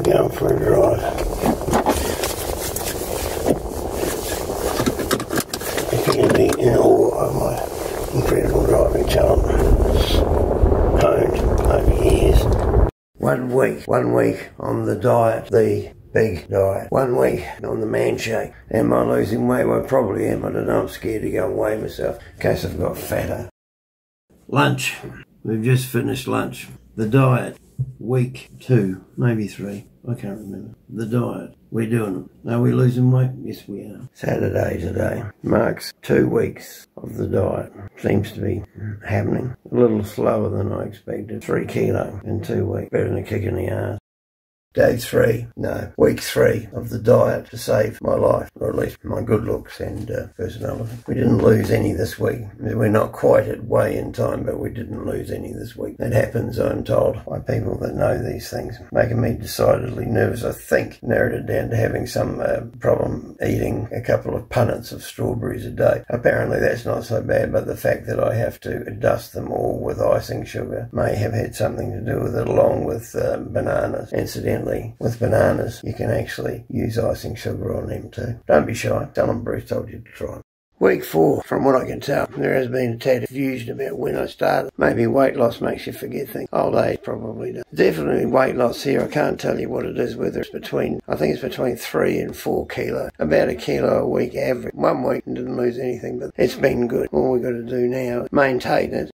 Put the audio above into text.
going for a drive. If you be in awe of my incredible driving talent, honed over years. One week, one week on the diet, the big diet. One week on the man shake. Am I losing weight? Well, I probably am. I don't know. I'm scared to go and weigh myself in case I've got fatter. Lunch. We've just finished lunch. The diet. Week two, maybe three. I can't remember. The diet. We're doing it. Are we losing weight? Yes, we are. Saturday today marks two weeks of the diet. Seems to be happening. A little slower than I expected. Three kilo in two weeks. Better than a kick in the ass day three, no, week three of the diet to save my life, or at least my good looks and uh, personality. We didn't lose any this week. We're not quite at weigh-in time, but we didn't lose any this week. That happens, I'm told, by people that know these things, making me decidedly nervous. I think narrowed it down to having some uh, problem eating a couple of punnets of strawberries a day. Apparently that's not so bad, but the fact that I have to dust them all with icing sugar may have had something to do with it, along with uh, bananas. Incidentally, with bananas, you can actually use icing sugar on them too. Don't be shy. Tell them Bruce told you to try Week four, from what I can tell, there has been a tad of confusion about when I started. Maybe weight loss makes you forget things. Old age probably does. Definitely weight loss here. I can't tell you what it is, whether it's between, I think it's between three and four kilo. About a kilo a week average. One week didn't lose anything, but it's been good. All we've got to do now is maintain it